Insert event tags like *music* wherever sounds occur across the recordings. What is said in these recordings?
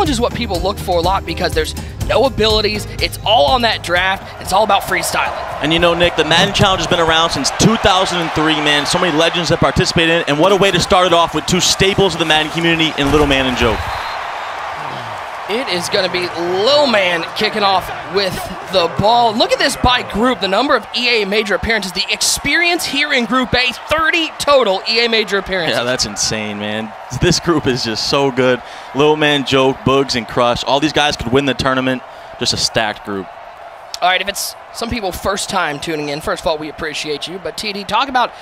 challenge is what people look for a lot because there's no abilities. It's all on that draft. It's all about freestyling. And you know, Nick, the Madden Challenge has been around since 2003, man. So many legends have participated in it. And what a way to start it off with two staples of the Madden community in Little Man and Joke. It is going to be Lil Man kicking off with the ball. Look at this by group, the number of EA major appearances, the experience here in Group A, 30 total EA major appearances. Yeah, that's insane, man. This group is just so good. Lil Man, Joke, Boogs, and Crush. All these guys could win the tournament. Just a stacked group. All right, if it's some people first time tuning in, first of all, we appreciate you. But TD, talk about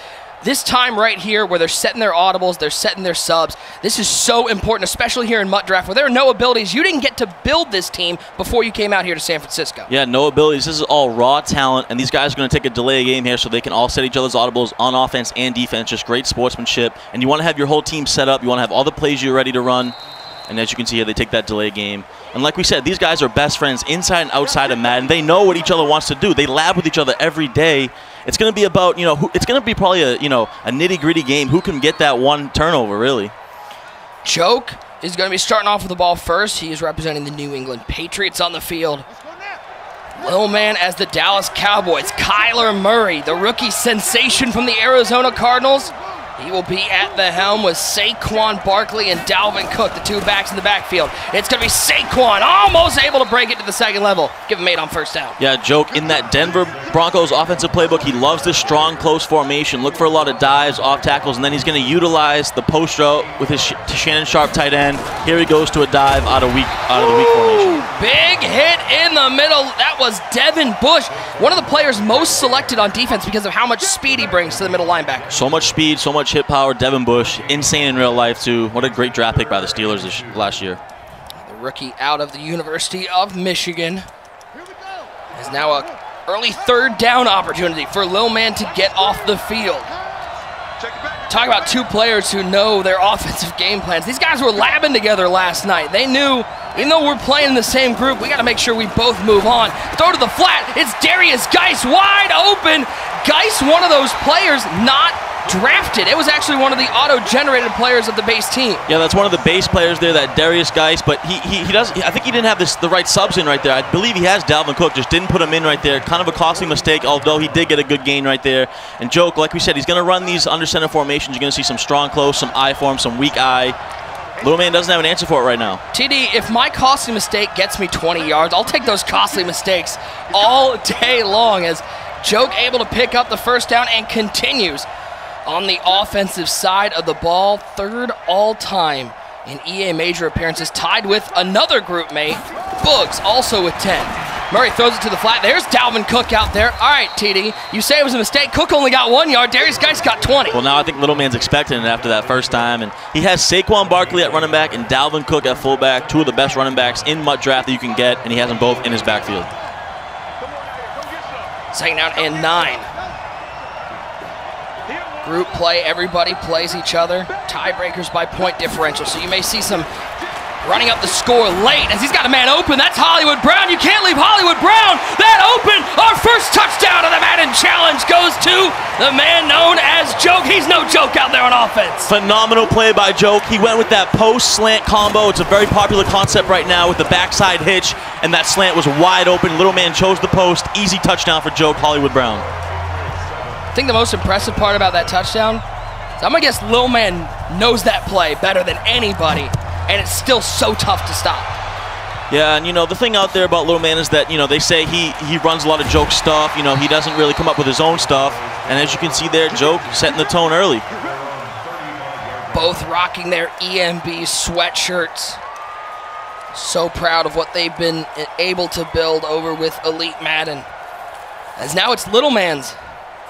this time right here where they're setting their audibles, they're setting their subs. This is so important, especially here in MUT Draft where there are no abilities. You didn't get to build this team before you came out here to San Francisco. Yeah, no abilities. This is all raw talent, and these guys are going to take a delay game here so they can all set each other's audibles on offense and defense. Just great sportsmanship. And you want to have your whole team set up. You want to have all the plays you're ready to run. And as you can see here, they take that delay game. And like we said, these guys are best friends inside and outside of Madden. They know what each other wants to do. They lab with each other every day. It's going to be about, you know, who, it's going to be probably a, you know, a nitty-gritty game. Who can get that one turnover, really? Joke is going to be starting off with the ball first. He is representing the New England Patriots on the field. Little Man as the Dallas Cowboys. Kyler Murray, the rookie sensation from the Arizona Cardinals. He will be at the helm with Saquon Barkley and Dalvin Cook, the two backs in the backfield. It's going to be Saquon, almost able to break it to the second level. Give him eight on first down. Yeah, joke. In that Denver Broncos offensive playbook, he loves this strong, close formation. Look for a lot of dives, off tackles, and then he's going to utilize the post route with his Shannon Sharpe tight end. Here he goes to a dive out of weak, out of the weak formation. Big hit in the middle. That was Devin Bush, one of the players most selected on defense because of how much speed he brings to the middle linebacker. So much speed, so much hit power. Devin Bush, insane in real life too. What a great draft pick by the Steelers this last year. The rookie out of the University of Michigan is now a early third down opportunity for Lil Man to get off the field. Talk about two players who know their *laughs* offensive game plans. These guys were labbing together last night. They knew, even though we're playing in the same group, we got to make sure we both move on. Throw to the flat. It's Derrius Guice wide open. Guice, one of those players not drafted. It was actually one of the auto-generated players of the base team. Yeah, that's one of the base players there, that Derrius Guice. But he, he, he does. I think he didn't have this the right subs in right there. I believe he has Dalvin Cook, just didn't put him in right there. Kind of a costly mistake, although he did get a good gain right there. And Joke, like we said, he's going to run these under center formations. You're going to see some strong close, some I form, some weak eye. Little man doesn't have an answer for it right now. TD, if my costly mistake gets me 20 yards, I'll take those costly mistakes all day long as Joke able to pick up the first down and continues on the offensive side of the ball, third all time in EA major appearances, tied with another group mate, Boogs, also with 10. Murray throws it to the flat. There's Dalvin Cook out there. All right, TD. You say it was a mistake. Cook only got one yard. Derrius Guice got 20. Well, now I think Little Man's expecting it after that first time. And he has Saquon Barkley at running back and Dalvin Cook at fullback, two of the best running backs in MUT draft that you can get, and he has them both in his backfield. Second down and nine. Group play, everybody plays each other. Tiebreakers by point differential. So you may see some running up the score late as he's got a man open. That's Hollywood Brown. You can't leave Hollywood Brown that open. Our first touchdown of the Madden Challenge goes to the man known as Joke. He's no joke out there on offense. Phenomenal play by Joke. He went with that post slant combo. It's a very popular concept right now with the backside hitch, and that slant was wide open. Little man chose the post. Easy touchdown for Joke, Hollywood Brown. I think the most impressive part about that touchdown is I'm going to guess Lil Man knows that play better than anybody, and it's still so tough to stop. Yeah, and you know the thing out there about Little Man is that you know they say he he runs a lot of joke stuff. You know he doesn't really come up with his own stuff, and as you can see there, Joke setting the tone early. Both rocking their EMB sweatshirts. So proud of what they've been able to build over with Elite Madden. As now it's Little Man's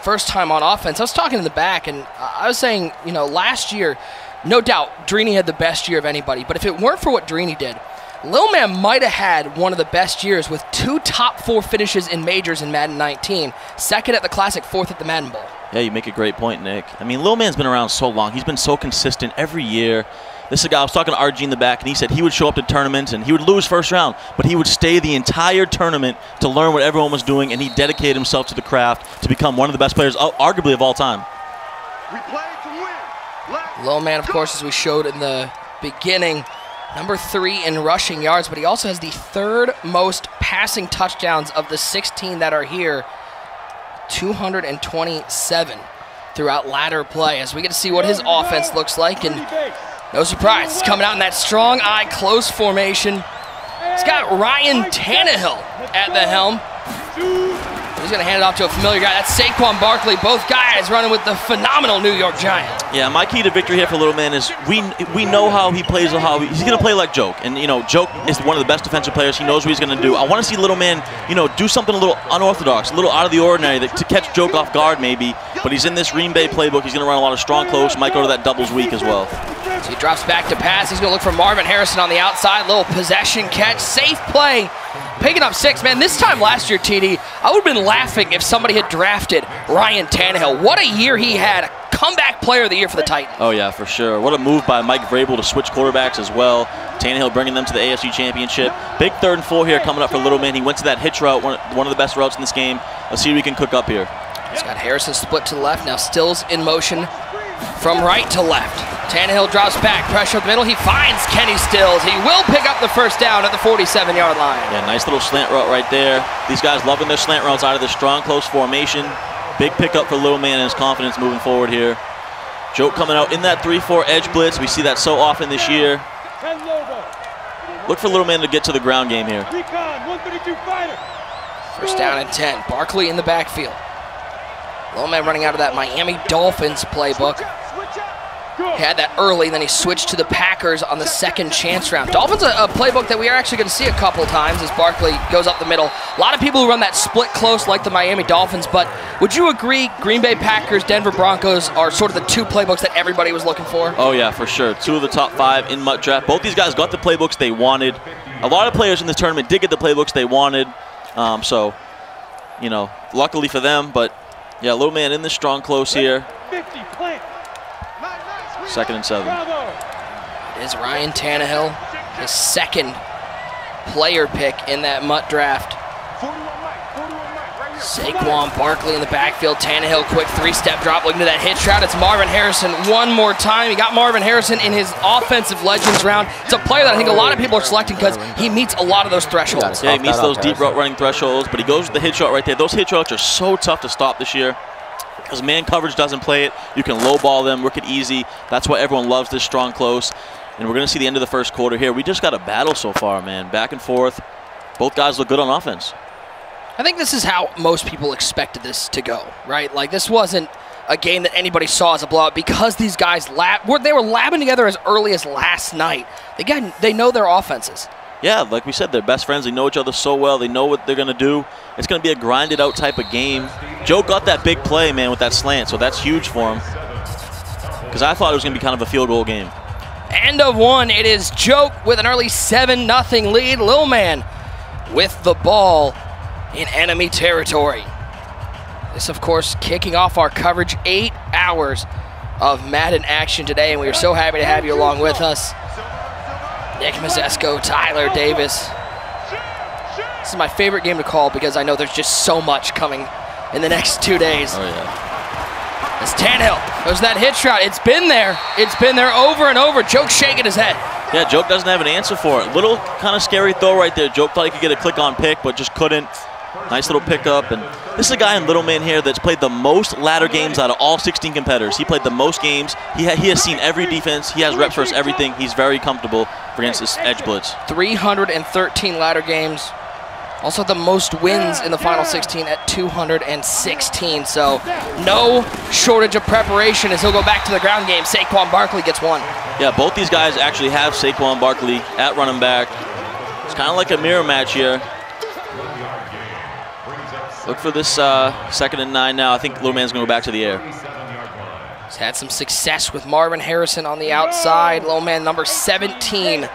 first time on offense. I was talking in the back, and I was saying, you know, last year, no doubt, Drini had the best year of anybody. But if it weren't for what Drini did, Lil Man might have had one of the best years with two top four finishes in majors in Madden 19, second at the Classic, fourth at the Madden Bowl. Yeah, you make a great point, Nick. I mean, Lil Man's been around so long. He's been so consistent every year. This is a guy I was talking to RG in the back, and he said he would show up to tournaments and he would lose first round, but he would stay the entire tournament to learn what everyone was doing, and he dedicated himself to the craft to become one of the best players, oh, arguably of all time. Low Man, of course, as we showed in the beginning, number three in rushing yards, but he also has the third most passing touchdowns of the 16 that are here. 227 throughout ladder play as we get to see what his offense looks like. And no surprise, coming out in that strong eye close formation. He's got Ryan Tannehill at the helm. He's going to hand it off to a familiar guy. That's Saquon Barkley. Both guys running with the phenomenal New York Giant. Yeah, my key to victory here for Little Man is we we know how he plays how he, he's going to play like Joke. And, you know, Joke is one of the best defensive players. He knows what he's going to do. I want to see Little Man, you know, do something a little unorthodox, a little out of the ordinary that, to catch Joke off guard maybe. But he's in this Green Bay playbook. He's going to run a lot of strong close. Might go to that doubles week as well. So he drops back to pass. He's going to look for Marvin Harrison on the outside. Little possession catch. Safe play. Picking up six. Man, this time last year, TD, I would have been laughing if somebody had drafted Ryan Tannehill. What a year he had. A comeback player of the year for the Titans. Oh, yeah, for sure. What a move by Mike Vrabel to switch quarterbacks as well. Tannehill bringing them to the AFC Championship. Big third and four here coming up for Little Man. He went to that hitch route, one, one of the best routes in this game. Let's see what we can cook up here. He's got Harrison split to the left. Now Stills in motion from right to left. Tannehill drops back, pressure up the middle. He finds Kenny Stills. He will pick up the first down at the 47-yard line. Yeah, nice little slant route right there. These guys loving their slant routes out of the strong, close formation. Big pickup for Little Man and his confidence moving forward here. Joke coming out in that 3-4 edge blitz. We see that so often this year. Look for Little Man to get to the ground game here. First down and 10. Barkley in the backfield. Little Man running out of that Miami Dolphins playbook. He had that early, then he switched to the Packers on the second chance round. Dolphins, a, a playbook that we are actually going to see a couple times as Barkley goes up the middle. A lot of people who run that split close like the Miami Dolphins, but would you agree Green Bay Packers, Denver Broncos are sort of the two playbooks that everybody was looking for? Oh, yeah, for sure. Two of the top five in MUT draft. Both these guys got the playbooks they wanted. A lot of players in this tournament did get the playbooks they wanted. Um, so, you know, luckily for them, but yeah, little man in the strong close here. Second and seven. It is Ryan Tannehill, his second player pick in that MUT draft. Saquon Barkley in the backfield. Tannehill, quick three-step drop, looking to that hitch route. It's Marvin Harrison one more time. He got Marvin Harrison in his offensive legends round. It's a player that I think a lot of people are selecting because he meets a lot of those thresholds. Yeah, he meets those deep route running thresholds, but he goes with the hit shot right there. Those hit shots are so tough to stop this year because man coverage doesn't play it. You can low ball them, work it easy. That's why everyone loves this strong close. And we're going to see the end of the first quarter here. We just got a battle so far, man. Back and forth. Both guys look good on offense. I think this is how most people expected this to go, right? Like this wasn't a game that anybody saw as a blowout because these guys lab they were labbing together as early as last night. They got they know their offenses. Yeah, like we said, they're best friends. They know each other so well. They know what they're going to do. It's going to be a grinded out type of game. Joe got that big play, man, with that slant, so that's huge for him. Because I thought it was going to be kind of a field goal game. End of one. It is Joke with an early 7 0 lead. Lil Man with the ball in enemy territory. This, of course, kicking off our coverage. Eight hours of Madden action today, and we are so happy to have you along with us. Nick Mazesco, Tyler Davis. This is my favorite game to call because I know there's just so much coming in the next two days. Oh, yeah. It's Tannehill. There's that hit shot. It's been there. It's been there over and over. Joke shaking his head. Yeah, Joke doesn't have an answer for it. Little kind of scary throw right there. Joke thought he could get a click on pick, but just couldn't. Nice little pickup. And this is a guy in Little Man here that's played the most ladder games out of all 16 competitors. He played the most games. He, ha he has seen every defense. He has reps versus everything. He's very comfortable against this edge blitz. 313 ladder games. Also the most wins in the final 16 at 216. So no shortage of preparation as he'll go back to the ground game. Saquon Barkley gets one. Yeah, both these guys actually have Saquon Barkley at running back. It's kind of like a mirror match here. Look for this uh, second and nine now. I think Little Man's going to go back to the air. He's had some success with Marvin Harrison on the outside. Little Man number 17 on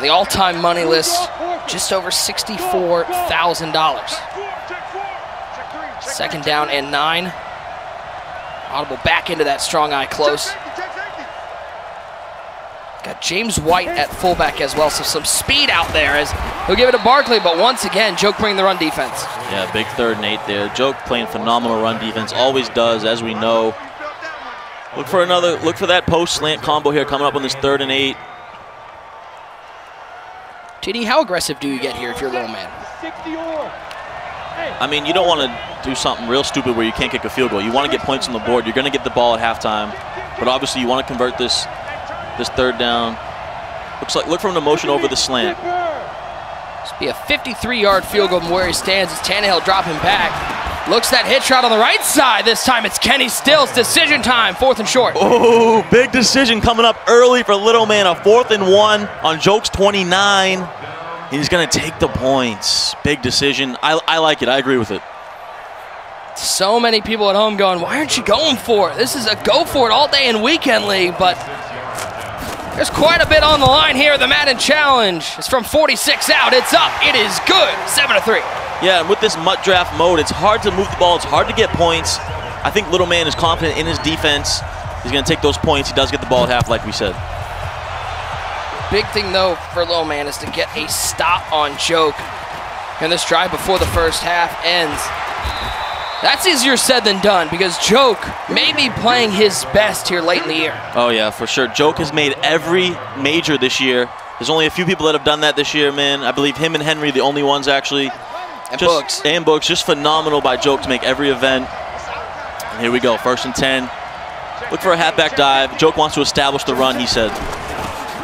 the all-time money list, just over $64,000. Second down and nine. Audible back into that strong eye close. Got James White at fullback as well, so some speed out there as he'll give it to Barkley, but once again, Joke bringing the run defense. Yeah, big third and eight there. Joke playing phenomenal run defense, always does, as we know. Look for another, look for that post slant combo here coming up on this third and eight. JD, how aggressive do you get here if you're a little man? I mean, you don't want to do something real stupid where you can't kick a field goal. You want to get points on the board. You're going to get the ball at halftime, but obviously you want to convert this this third down. Looks like look from the motion over the slant. Be a 53-yard field goal from where he stands as Tannehill dropping back. Looks that hitch shot on the right side. This time it's Kenny Stills. Decision time, fourth and short. Oh, big decision coming up early for Little Man. A fourth and one on Jokes 29. He's going to take the points. Big decision. I, I like it. I agree with it. So many people at home going, why aren't you going for it? This is a go for it all day in weekend league, but there's quite a bit on the line here. The Madden Challenge is from 46 out. It's up. It is good. 7 to 3. Yeah, and with this MUT draft mode, it's hard to move the ball. It's hard to get points. I think Little Man is confident in his defense. He's going to take those points. He does get the ball at half, like we said. Big thing, though, for Little Man is to get a stop on Joke. And this drive before the first half ends. That's easier said than done because Joke may be playing his best here late in the year. Oh, yeah, for sure. Joke has made every major this year. There's only a few people that have done that this year, man. I believe him and Henry, the only ones actually. And just, Books. And Books. Just phenomenal by Joke to make every event. And here we go, first and 10. Look for a halfback dive. Joke wants to establish the run, he said.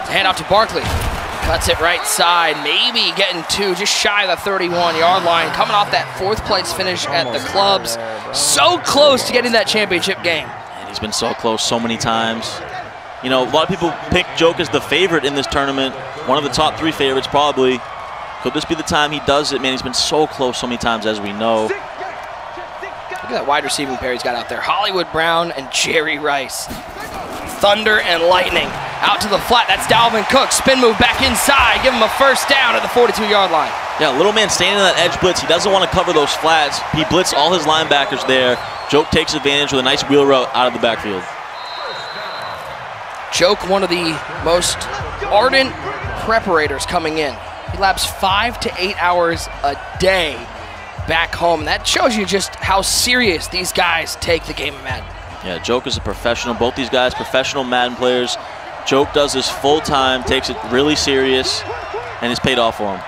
Hand off to Barkley. Cuts it right side, maybe getting two, just shy of the 31-yard line. Coming off that fourth place finish at the clubs. So close to getting that championship game. And he's been so close so many times. You know, a lot of people pick Joke as the favorite in this tournament. One of the top three favorites, probably. Could this be the time he does it? Man, he's been so close so many times, as we know. Look at that wide receiving pair he's got out there. Hollywood Brown and Jerry Rice. Thunder and lightning. Out to the flat. That's Dalvin Cook. Spin move back inside. Give him a first down at the 42-yard line. Yeah, little man standing in that edge blitz. He doesn't want to cover those flats. He blitzed all his linebackers there. Joke takes advantage with a nice wheel route out of the backfield. Joke, one of the most ardent preparators coming in. He laps five to eight hours a day back home. That shows you just how serious these guys take the game of Madden. Yeah, Joke is a professional. Both these guys, professional Madden players. Joke does this full time, takes it really serious, and it's paid off for him.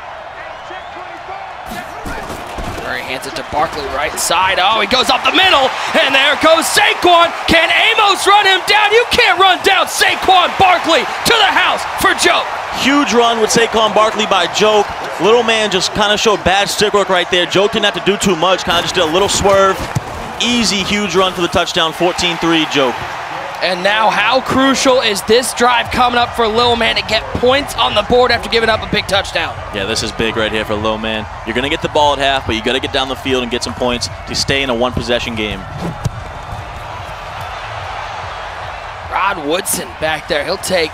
Murray hands it to Barkley right side. Oh, he goes up the middle, and there goes Saquon. Can Amos run him down? You can't run down Saquon Barkley to the house for Joke. Huge run with Saquon Barkley by Joke. Little man just kind of showed bad stick work right there. Joke didn't have to do too much, kind of just did a little swerve. Easy, huge run for the touchdown, 14-3, Joke. And now, how crucial is this drive coming up for Lil Man to get points on the board after giving up a big touchdown? Yeah, this is big right here for Lil Man. You're going to get the ball at half, but you got to get down the field and get some points to stay in a one-possession game. Rod Woodson back there. He'll take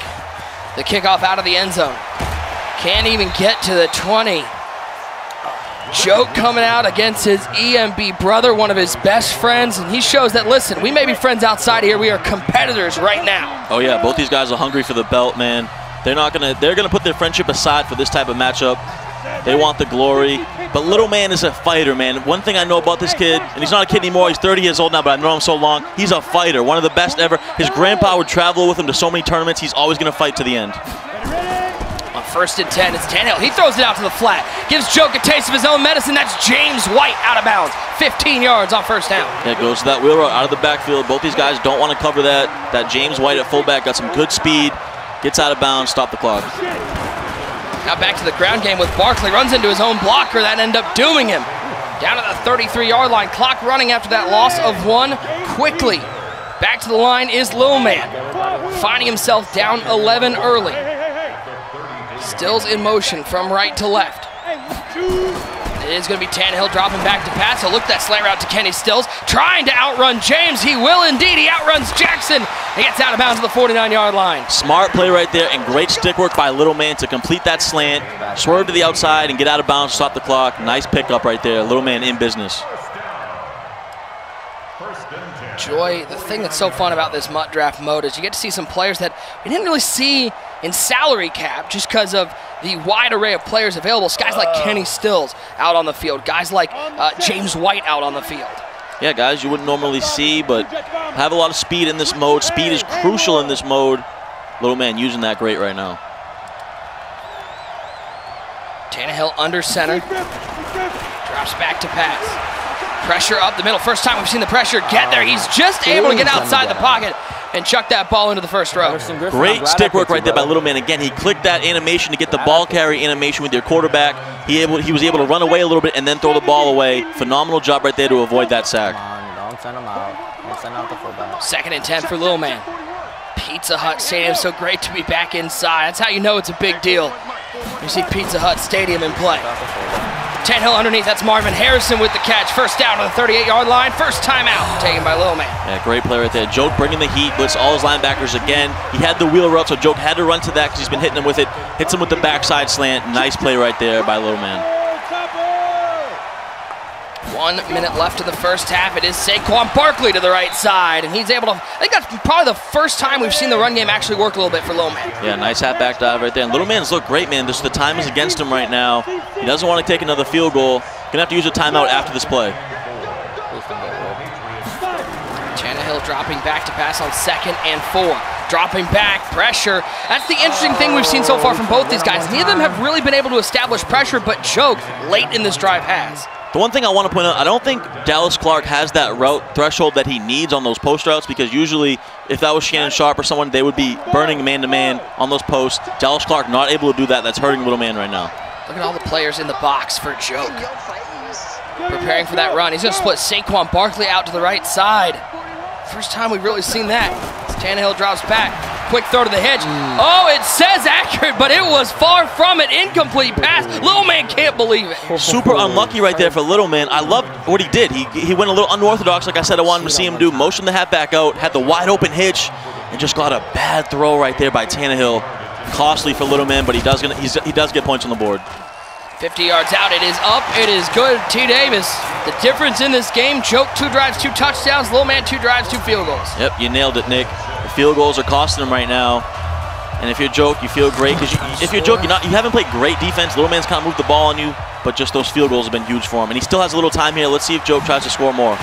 the kickoff out of the end zone. Can't even get to the 20. Joke coming out against his EMB brother, one of his best friends, and he shows that, listen, we may be friends outside here. We are competitors right now. Oh yeah, both these guys are hungry for the belt, man. They're not gonna they're gonna put their friendship aside for this type of matchup. They want the glory. But little man is a fighter, man. One thing I know about this kid, and he's not a kid anymore, he's 30 years old now, but I've known him so long. He's a fighter, one of the best ever. His grandpa would travel with him to so many tournaments. He's always gonna fight to the end. First and 10, it's Tannehill. He throws it out to the flat. Gives Joke a taste of his own medicine. That's James White out of bounds. 15 yards on first down. Yeah, goes to that wheel route out of the backfield. Both these guys don't want to cover that. That James White at fullback got some good speed. Gets out of bounds, stop the clock. Now back to the ground game with Barkley. Runs into his own blocker. That end up dooming him. Down at the 33-yard line. Clock running after that loss of one quickly. Back to the line is Lil Man. Finding himself down 11 early. Stills in motion from right to left. It is going to be Tannehill dropping back to pass. So look that slant route to Kenny Stills. Trying to outrun James. He will indeed. He outruns Jackson. He gets out of bounds at the 49-yard line. Smart play right there and great stick work by Little Man to complete that slant. Swerve to the outside and get out of bounds, stop the clock. Nice pickup right there. Little Man in business. Joy, the thing that's so fun about this MUT draft mode is you get to see some players that we didn't really see in salary cap just because of the wide array of players available. It's guys like Kenny Stills out on the field, guys like uh, James White out on the field. Yeah, guys you wouldn't normally see, but have a lot of speed in this mode. Speed is crucial in this mode. Little man using that great right now. Tannehill under center. Drops back to pass. Pressure up the middle. First time we've seen the pressure get there. He's just able to get outside the pocket and chuck that ball into the first row. Great stick work right there by Little Man. Again, he clicked that animation to get the ball carry animation with your quarterback. He able he was able to run away a little bit and then throw the ball away. Phenomenal job right there to avoid that sack. Don't send him out. Don't send out the fullback. Second and 10 for Little Man. Pizza Hut Stadium, so great to be back inside. That's how you know it's a big deal. You see Pizza Hut Stadium in play. Tannehill underneath, that's Marvin Harrison with the catch. First down to the 38-yard line. First timeout taken by Little Man. Yeah, great play right there. Joke bringing the heat, blitz all his linebackers again. He had the wheel route, so Joke had to run to that because he's been hitting him with it. Hits him with the backside slant. Nice play right there by Little Man. One minute left in the first half. It is Saquon Barkley to the right side, and he's able to. I think that's probably the first time we've seen the run game actually work a little bit for Little Man. Yeah, nice halfback dive right there. And Little Man's look great, man. Just the time is against him right now. He doesn't want to take another field goal. Gonna have to use a timeout after this play. Tannehill dropping back to pass on second and four. Dropping back, pressure. That's the interesting thing we've seen so far from both these guys. Neither of them have really been able to establish pressure, but Joke late in this drive has. The one thing I want to point out, I don't think Dallas Clark has that route threshold that he needs on those post routes because usually if that was Shannon Sharpe or someone, they would be burning man-to-man -man on those posts. Dallas Clark not able to do that. That's hurting little man right now. Look at all the players in the box for Joke. Preparing for that run. He's going to split Saquon Barkley out to the right side. First time we've really seen that. Tannehill drops back. Quick throw to the hedge. Mm. Oh, it says accurate, but it was far from it. Incomplete pass. Little man can't believe it. *laughs* Super unlucky right there for Little man. I love what he did. He, he went a little unorthodox, like I said I wanted to see him do. Motion the halfback out, had the wide open hitch, and just got a bad throw right there by Tannehill. Costly for Little man, but he does, gonna, he does get points on the board. 50 yards out. It is up. It is good. T. Davis. The difference in this game, Joke two drives, two touchdowns. Little man, two drives, two field goals. Yep, you nailed it, Nick. Field goals are costing him right now. And if you're Joke, you feel great. because you, If you're Joke, you're not, you haven't played great defense. Little man's kind of moved the ball on you, but just those field goals have been huge for him. And he still has a little time here. Let's see if Joke tries to score more.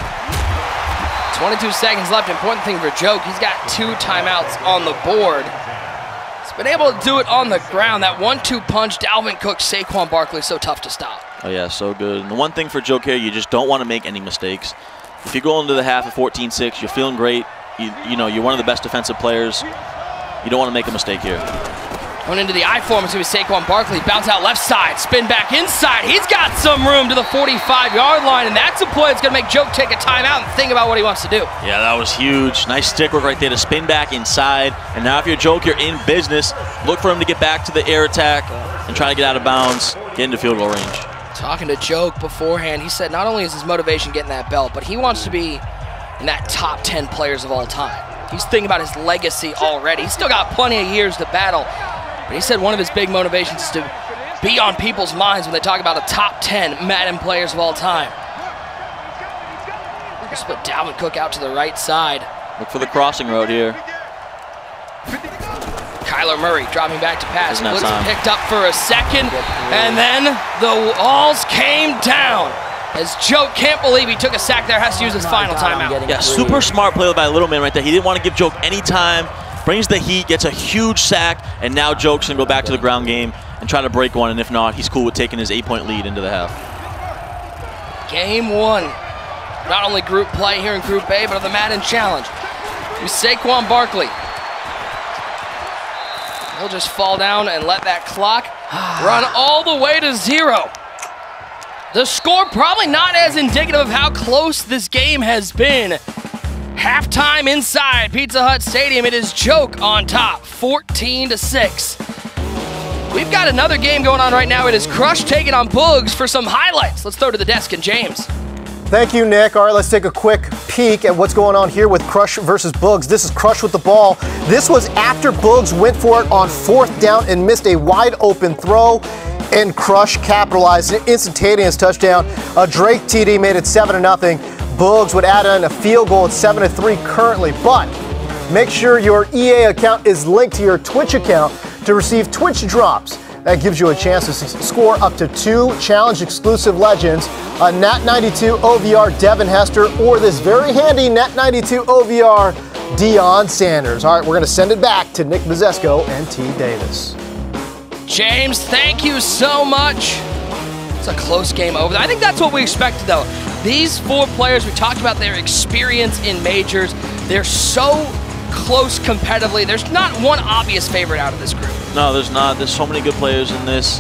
22 seconds left. Important thing for Joke, he's got two timeouts on the board. He's been able to do it on the ground. That one-two punch, Dalvin Cook, Saquon Barkley, so tough to stop. Oh, yeah, so good. And the one thing for Joe here, you just don't want to make any mistakes. If you go into the half at 14-6, you're feeling great. You, you know, you're one of the best defensive players. You don't want to make a mistake here. Going into the I form, it's going to be Saquon Barkley. Bounce out left side, spin back inside. He's got some room to the 45-yard line, and that's a play that's going to make Joke take a timeout and think about what he wants to do. Yeah, that was huge. Nice stick work right there to spin back inside. And now if you're Joke, you're in business. Look for him to get back to the air attack and try to get out of bounds, get into field goal range. Talking to Joke beforehand, he said not only is his motivation getting that belt, but he wants to be in that top 10 players of all time. He's thinking about his legacy already. He's still got plenty of years to battle. But he said one of his big motivations is to be on people's minds when they talk about the top 10 Madden players of all time. Split Dalvin Cook out to the right side. Look for the crossing road here. Kyler Murray dropping back to pass. Blitz picked up for a second, and then the walls came down. As Joke can't believe he took a sack there, has to use his final timeout. Yeah, super smart play by a Little Man right there. He didn't want to give Joke any time brings the heat, gets a huge sack, and now Joke's going to go back to the ground game and try to break one, and if not, he's cool with taking his eight-point lead into the half. Game one. Not only group play here in Group A, but of the Madden Challenge. You Saquon Barkley. He'll just fall down and let that clock *sighs* run all the way to zero. The score probably not as indicative of how close this game has been. Halftime inside Pizza Hut Stadium. It is Joke on top, 14 to 6. We've got another game going on right now. It is Crush taking on Boogs for some highlights. Let's throw to the desk and James. Thank you, Nick. All right, let's take a quick peek at what's going on here with Crush versus Boogs. This is Crush with the ball. This was after Boogs went for it on fourth down and missed a wide open throw and Crush capitalized an instantaneous touchdown. A Drake TD made it 7 to nothing. Boogs would add in a field goal at 7 to 3 currently, but make sure your EA account is linked to your Twitch account to receive Twitch drops. That gives you a chance to score up to two challenge exclusive legends a Nat 92 OVR Devin Hester or this very handy Nat 92 OVR Deion Sanders. All right, we're going to send it back to Nick Mazesco and T. Davis. James, thank you so much. It's a close game over there. I think that's what we expected, though. These four players, we talked about their experience in majors. They're so close competitively. There's not one obvious favorite out of this group. No, there's not. There's so many good players in this.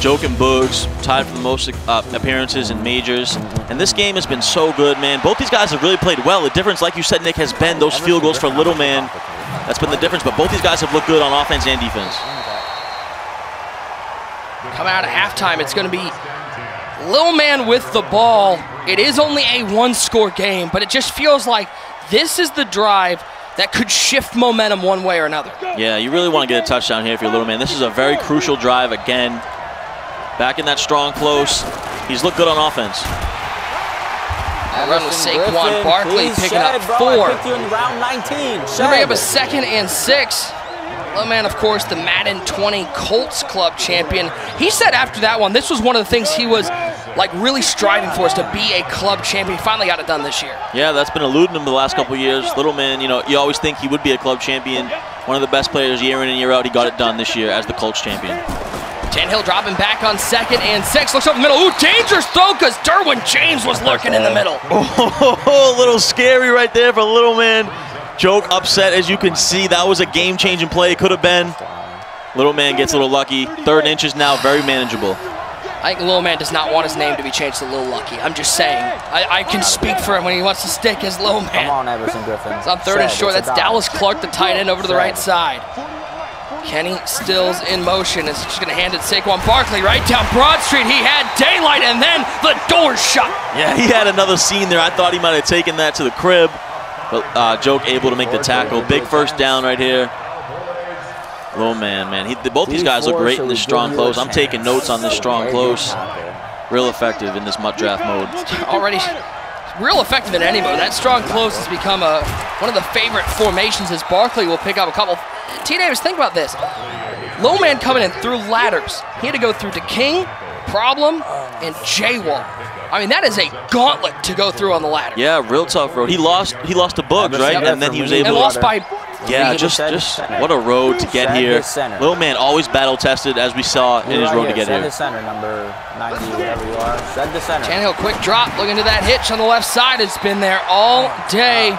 Joke and Boogs tied for the most uh, appearances in majors. And this game has been so good, man. Both these guys have really played well. The difference, like you said, Nick, has been those field goals for Little Man. That's been the difference. But both these guys have looked good on offense and defense. Coming out of halftime, it's going to be Little Man with the ball. It is only a one-score game, but it just feels like this is the drive that could shift momentum one way or another. Yeah, you really want to get a touchdown here if you're Little Man. This is a very crucial drive again. Back in that strong close. He's looked good on offense. That run with Saquon Barkley picking up four. I picked you in round 19. Gonna bring up a second and six. Little man, of course, the Madden 20 Colts Club champion. He said after that one, this was one of the things he was like really striving for, is to be a club champion. He finally got it done this year. Yeah, that's been eluding him the last couple years. Little man, you know, you always think he would be a club champion. One of the best players year in and year out. He got it done this year as the Colts champion. Tannehill dropping back on second and six. Looks over the middle. Ooh, dangerous throw because Derwin James was lurking in the middle. *laughs* Oh, a little scary right there for Little Man. Joke upset, as you can see. That was a game-changing play. Could have been. Little Man gets a little lucky. Third inches now, very manageable. I think Little Man does not want his name to be changed to Little Lucky. I'm just saying. I, I can speak for him when he wants to stick as Little Man. Come on, Everson Griffen. It's on third and short. That's. Dallas Clark, the tight end, over to the Said. right side. Kenny Stills in motion. Is just going to hand it to Saquon Barkley right down Broad Street. He had daylight, and then the door's shut. Yeah, he had another scene there. I thought he might have taken that to the crib. But uh, Joke able to make the tackle. Big first down right here. Oh, man, man. He, both these guys look great in this strong close. I'm taking notes on this strong close. Real effective in this MUT draft mode. *laughs* Already real effective in any mode. That strong close has become a, one of the favorite formations as Barkley will pick up a couple. T. Davis, think about this. Low man coming in through ladders. He had to go through to King, Problem, and J-Wall. I mean, that is a gauntlet to go through on the ladder. Yeah, real tough road. He lost. He lost to Boogs, right? And then he was able And to. lost by Yeah, just just what a road to get here. Little man always battle tested, as we saw in his Right road to here, get set here. center, number 90, whatever you are. Set the center. Tannehill, quick drop, looking to that hitch on the left side. It's been there all day.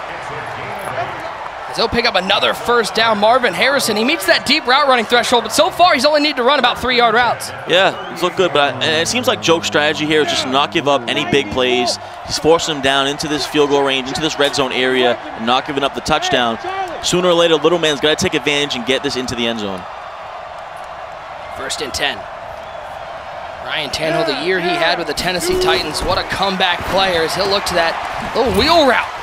As He'll pick up another first down. Marvin Harrison, he meets that deep route running threshold, but so far he's only needed to run about three yard routes. Yeah, he's looked good, but I, it seems like Joke's strategy here is just not give up any big plays. He's forcing them down into this field goal range, into this red zone area, and not giving up the touchdown. Sooner or later, Little Man's got to take advantage and get this into the end zone. First and 10. Ryan Tannehill, the year he had with the Tennessee Titans, what a comeback player as he'll look to that little wheel route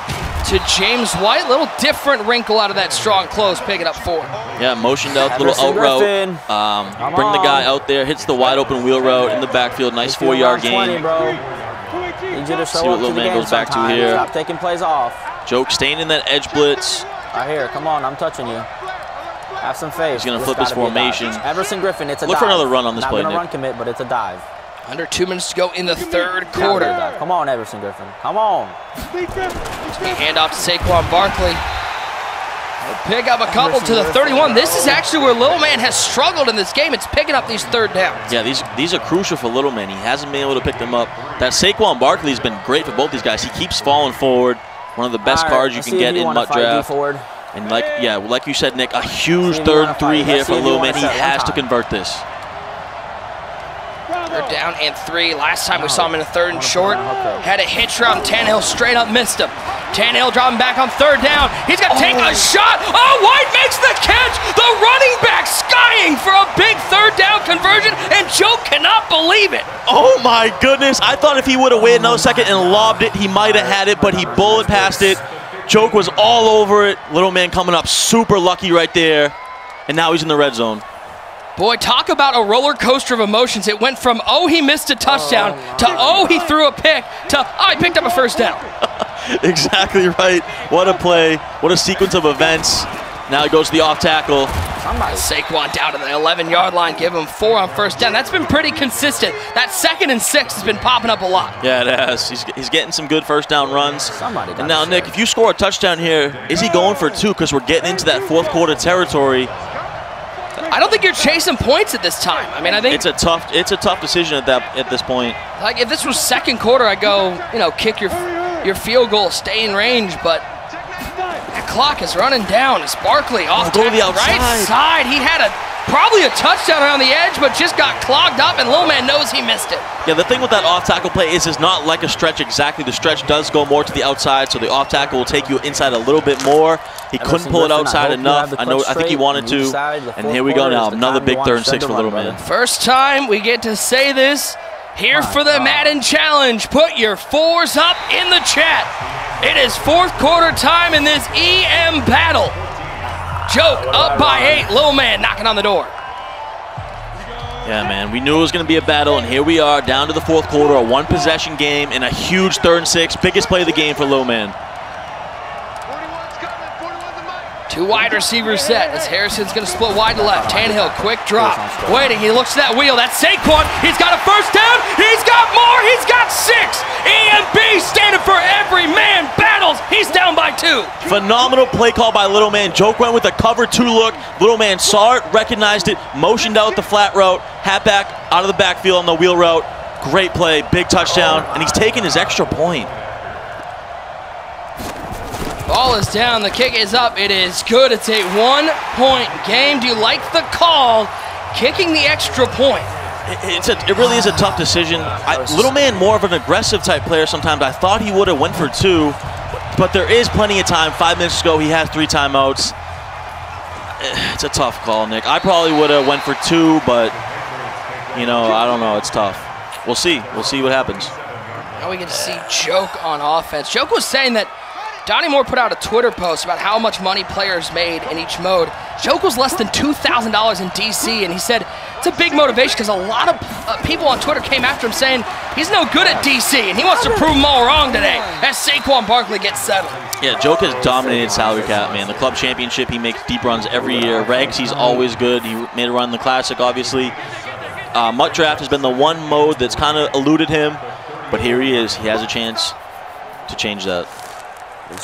to James White. Little different wrinkle out of that strong close, picking it up four. Yeah, motioned out, little Everson out route. Um, Come bring the guy out there, hits the wide open wheel route in the backfield. Nice four yard around 20, gain. bro. Need you to show See what little man goes back to sometime. here. Stop taking plays off. Joke staying in that edge blitz. Right here, come on, I'm touching you. Have some faith. He's gonna This flip his gotta be a dive. formation. Everson Griffen, it's a Look for another run on this Not play, gonna run commit, but it's a dive. Under two minutes to go in the third Gotta be a quarter. Come on, Everson Griffen. Come on. Hand off to Saquon Barkley. He'll pick up a couple to the 31. This is actually where Little Man has struggled in this game. It's picking up these third downs. Yeah, these these are crucial for Little Man. He hasn't been able to pick them up. That Saquon Barkley has been great for both these guys. He keeps falling forward. One of the best All right, cards you can see if get in wanna MUT fight D draft. forward. And like yeah, like you said, Nick, a huge See if you third and three here Let's for see if you Little Man. He has to convert this. Third down and three. Last time we saw him in a third and short. put him on hook Had a hitch route. and Tannehill straight up missed him. Tannehill dropping back on third down. He's going to take a shot. Oh, White makes the catch. The running back skying for a big third down conversion, and Joe cannot believe it. Oh my goodness! I thought if he would have waited another second and lobbed it, he might have had it, but he bullet past it. Joke was all over it. Little man coming up super lucky right there, and now he's in the red zone. Boy, talk about a roller coaster of emotions. It went from, oh, he missed a touchdown, oh, to, oh, he threw a pick, to, oh, he picked up a first down. *laughs* exactly right. What a play. What a sequence of events. Now he goes to the off tackle. Somebody. Saquon down to the 11 yard line, give him four on first down. That's been pretty consistent. That second and six has been popping up a lot. Yeah, it has. He's, he's getting some good first down runs. Somebody And now, Nick, if you score a touchdown here, is he going for two? Because we're getting into that fourth quarter territory. I don't think you're chasing points at this time. I mean, I think It's a tough it's a tough decision at that at this point. like if this was second quarter, I go, you know, kick your your field goal, stay in range, but that clock is running down. It's Barkley off go to the tackle, right side. He had a probably a touchdown around the edge, but just got clogged up, and little Man knows he missed it. Yeah, the thing with that off tackle play is it's not like a stretch exactly. The stretch does go more to the outside, so the off tackle will take you inside a little bit more. He Now couldn't listen, pull it Griffin, I outside hope enough. I know. I think he wanted to. side. And here we go now. Another big third and six for Little. Man. First time we get to say this here My for the God. Madden Challenge. Put your fours up in the chat. It is fourth quarter time in this EM battle. Joke up by eight. Lil Man knocking on the door. Yeah, man. We knew it was going to be a battle, and here we are down to the fourth quarter, a one possession game, and a huge third and six, biggest play of the game for Lil Man. Two wide receivers set as Harrison's going to split wide to left. Tannehill, quick drop. Waiting, he looks to that wheel. That's Saquon. He's got a first down. He's got more. He's got six. EMB standing for every man. Battles. He's down by two. Phenomenal play call by Little Man. Joke went with a cover two look. Little Man saw it, recognized it, motioned out the flat route, hat back out of the backfield on the wheel route. Great play, big touchdown, and he's taking his extra point. Ball is down. The kick is up. It is good. It's a one-point game. Do you like the call? Kicking the extra point. It- It's a, it really is a tough decision. I, little man, more of an aggressive type player. Sometimes I thought he would have went for two, but there is plenty of time. Five minutes to go, he has three timeouts. Eh, It's a tough call, Nick. I probably would have went for two, but you know, I don't know. It's tough. We'll see. We'll see what happens. Now we get to see Joke on offense. Joke was saying that Donnie Moore put out a Twitter post about how much money players made in each mode. Joke was less than $2,000 in DC, and he said it's a big motivation because a lot of uh, people on Twitter came after him saying he's no good at DC, and he wants to prove them all wrong today as Saquon Barkley gets settled. Yeah, Joke has dominated salary cap, man. The club championship, he makes deep runs every year. Regs, he's always good. He made a run in the classic, obviously. Uh, MUT Draft has been the one mode that's kind of eluded him, but here he is. He has a chance to change that.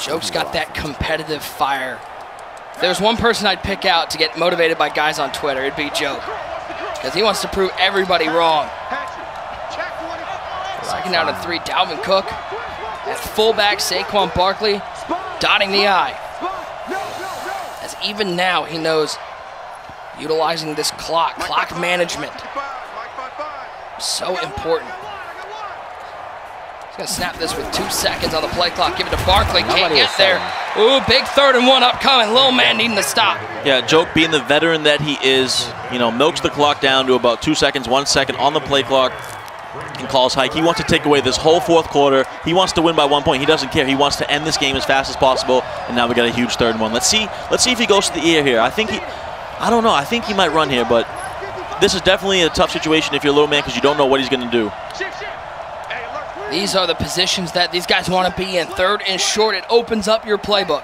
Joke's got that competitive fire. If there's one person I'd pick out to get motivated by guys on Twitter, it'd be Joke. Because he wants to prove everybody wrong. Second down and three, Dalvin Cook. At fullback, Saquon Barkley dotting the I. As even now he knows utilizing this clock, clock management, so important. He's gonna snap this with two seconds on the play clock. Give it to Barkley. Can't get there. Ooh, big third and one upcoming. Little man needing to stop. Yeah, Joke being the veteran that he is, you know, milks the clock down to about two seconds, one second on the play clock, and calls hike. He wants to take away this whole fourth quarter. He wants to win by one point. He doesn't care. He wants to end this game as fast as possible. And now we got a huge third and one. Let's see. Let's see if he goes to the ear here. I think he. I don't know. I think he might run here, but this is definitely a tough situation if you're a little man because you don't know what he's going to do. These are the positions that these guys want to be in. Third and short, it opens up your playbook.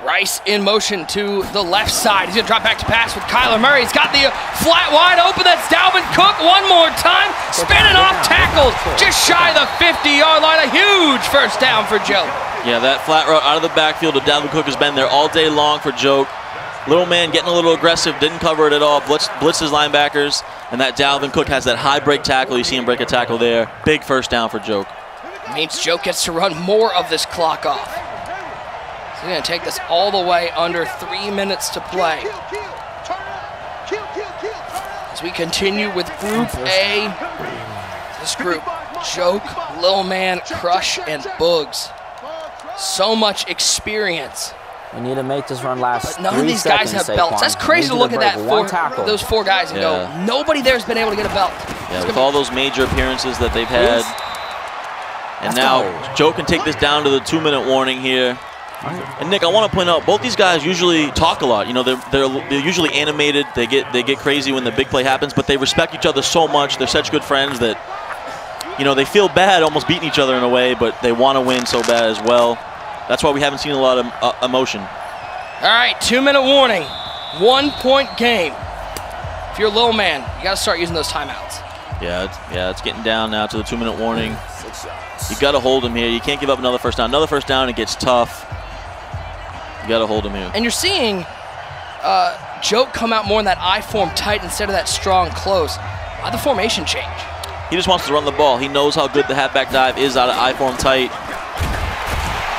Rice in motion to the left side. He's going to drop back to pass with Kyler Murray. He's got the flat wide open. That's Dalvin Cook one more time. Spinning off tackles just shy of the 50-yard line. A huge first down for Joe. Yeah, that flat route out of the backfield of Dalvin Cook has been there all day long for Joke. Little man getting a little aggressive, didn't cover it at all. Blitz, blitzes linebackers, and that Dalvin Cook has that high break tackle. You see him break a tackle there. Big first down for Joke. Means Joke gets to run more of this clock off. So he's going to take this all the way under three minutes to play. As we continue with Group A, this group, Joke, Little Man, Crush, and Boogs. So much experience. We need to make this run last. But none of these guys seconds, have belts. That's crazy to Need you look at that four, one tackle. those four guys and Yeah. go, nobody there's been able to get a belt. Yeah, with all those major appearances that they've had. And Let's now. Joe can take this down to the two-minute warning here. And Nick, I want to point out both these guys usually talk a lot. You know, they're, they're they're usually animated. They get they get crazy when the big play happens, but they respect each other so much. They're such good friends that you know they feel bad almost beating each other in a way, but they want to win so bad as well. That's why we haven't seen a lot of uh, emotion. All right, two minute warning, one point game. If you're a low man, you got to start using those timeouts. Yeah, it's, yeah, it's getting down now to the two-minute warning. You got to hold him here. You can't give up another first down. Another first down, it gets tough. You got to hold him here. And you're seeing uh, Joke come out more in that I form tight instead of that strong close? Why the formation change? He just wants to run the ball. He knows how good the halfback dive is out of I form tight.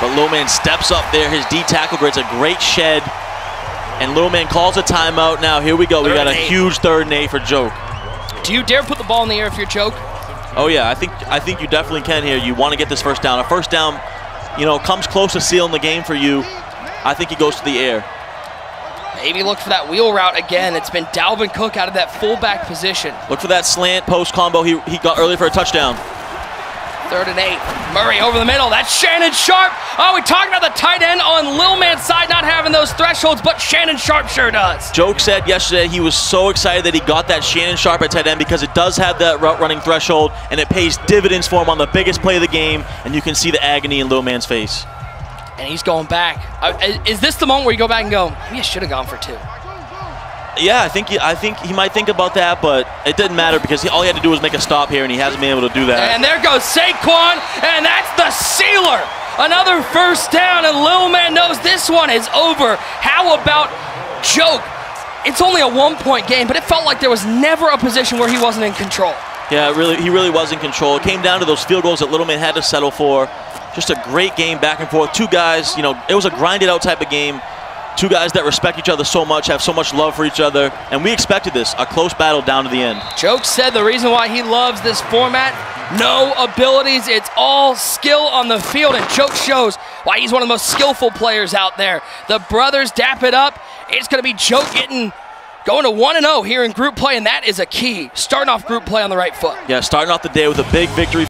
But Little Man steps up there. His D tackle gets a great shed. And Little Man calls a timeout now. Here we go. We got a eight. huge third and eight for Joke. Do you dare put the ball in the air if you're Joke? Oh yeah, I think I think you definitely can here. You want to get this first down. A first down, you know, comes close to sealing the game for you. I think he goes to the air. Maybe look for that wheel route again. It's been Dalvin Cook out of that fullback position. Look for that slant post combo he, he got early for a touchdown. Third and eight. Murray over the middle. That's Shannon Sharpe. Oh, we're talking about the tight end on Lil Man's side not having those thresholds, but Shannon Sharpe sure does. Joke said yesterday he was so excited that he got that Shannon Sharpe at tight end because it does have that route running threshold and it pays dividends for him on the biggest play of the game. And you can see the agony in Lil Man's face. And he's going back. Uh, is this the moment where you go back and go, maybe I should have gone for two? Yeah, I think he, I think he might think about that, but it didn't matter because he, all he had to do was make a stop here, and he hasn't been able to do that. And there goes Saquon, and that's the sealer. Another first down, and Lil Man knows this one is over. How about Joke? It's only a one-point game, but it felt like there was never a position where he wasn't in control. Yeah, really, he really was in control. It came down to those field goals that Little Man had to settle for. Just a great game back and forth. Two guys, you know, it was a grinded out type of game. Two guys that respect each other so much, have so much love for each other, and we expected this, a close battle down to the end. Joke said the reason why he loves this format, no abilities, it's all skill on the field, and Joke shows why he's one of the most skillful players out there. The brothers dap it up. It's going to be Joke getting going to 1 0 here in group play, and that is a key. Starting off group play on the right foot. Yeah, starting off the day with a big victory